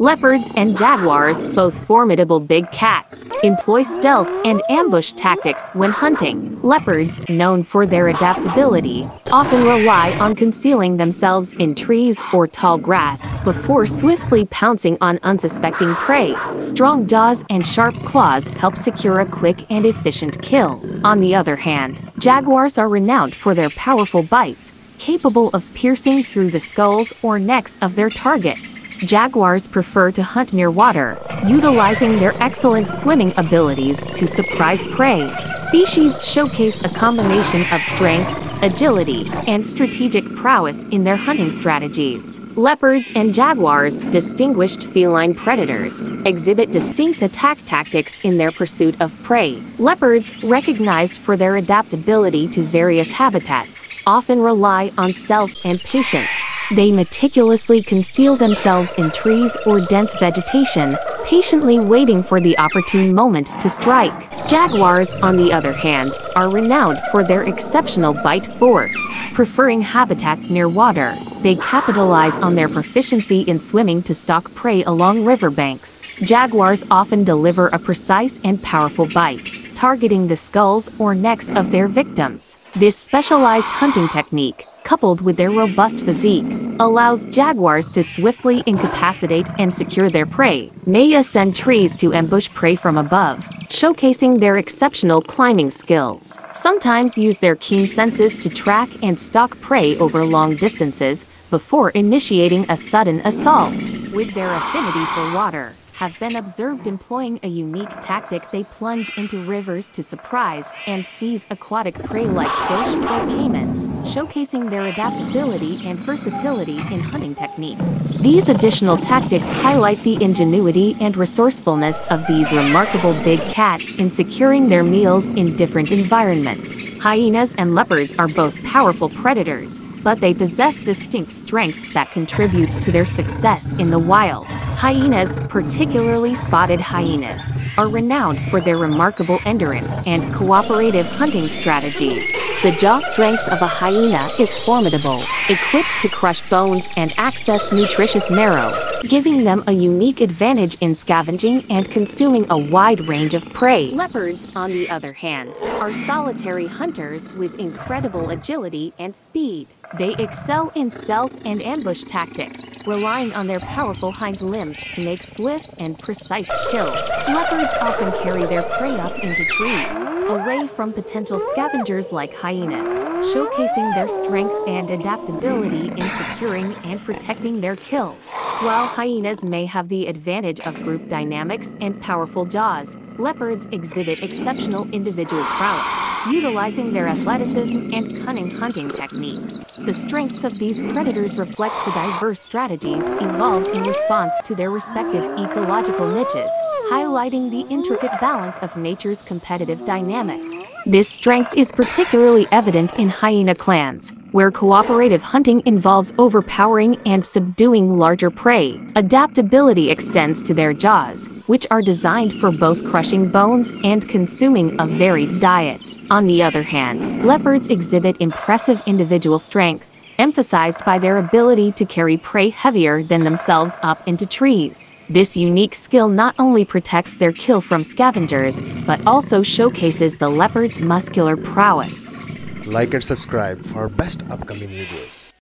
Leopards and jaguars, both formidable big cats, employ stealth and ambush tactics when hunting. Leopards, known for their adaptability, often rely on concealing themselves in trees or tall grass before swiftly pouncing on unsuspecting prey. Strong jaws and sharp claws help secure a quick and efficient kill. On the other hand, jaguars are renowned for their powerful bites, capable of piercing through the skulls or necks of their targets. Jaguars prefer to hunt near water, utilizing their excellent swimming abilities to surprise prey. Species showcase a combination of strength, agility, and strategic prowess in their hunting strategies. Leopards and jaguars, distinguished feline predators, exhibit distinct attack tactics in their pursuit of prey. Leopards, recognized for their adaptability to various habitats, often rely on stealth and patience. They meticulously conceal themselves in trees or dense vegetation, patiently waiting for the opportune moment to strike. Jaguars, on the other hand, are renowned for their exceptional bite force. Preferring habitats near water, they capitalize on their proficiency in swimming to stalk prey along riverbanks. Jaguars often deliver a precise and powerful bite targeting the skulls or necks of their victims. This specialized hunting technique, coupled with their robust physique, allows jaguars to swiftly incapacitate and secure their prey, may ascend trees to ambush prey from above, showcasing their exceptional climbing skills. Sometimes use their keen senses to track and stalk prey over long distances before initiating a sudden assault. With their affinity for water, have been observed employing a unique tactic they plunge into rivers to surprise and seize aquatic prey like fish or caimans, showcasing their adaptability and versatility in hunting techniques. These additional tactics highlight the ingenuity and resourcefulness of these remarkable big cats in securing their meals in different environments. Hyenas and leopards are both powerful predators, but they possess distinct strengths that contribute to their success in the wild. Hyenas, particularly spotted hyenas, are renowned for their remarkable endurance and cooperative hunting strategies. The jaw strength of a hyena is formidable, equipped to crush bones and access nutritious marrow, giving them a unique advantage in scavenging and consuming a wide range of prey. Leopards, on the other hand, are solitary hunters with incredible agility and speed. They excel in stealth and ambush tactics, relying on their powerful hind limbs to make swift and precise kills. Leopards often carry their prey up into trees, away from potential scavengers like hyenas, showcasing their strength and adaptability in securing and protecting their kills. While hyenas may have the advantage of group dynamics and powerful jaws, leopards exhibit exceptional individual prowess, utilizing their athleticism and cunning hunting techniques. The strengths of these predators reflect the diverse strategies evolved in response to their respective ecological niches, highlighting the intricate balance of nature's competitive dynamics. This strength is particularly evident in hyena clans, where cooperative hunting involves overpowering and subduing larger prey. Adaptability extends to their jaws, which are designed for both crushing bones and consuming a varied diet. On the other hand, leopards exhibit impressive individual strength, emphasized by their ability to carry prey heavier than themselves up into trees. This unique skill not only protects their kill from scavengers, but also showcases the leopard's muscular prowess. Like and subscribe for best upcoming videos.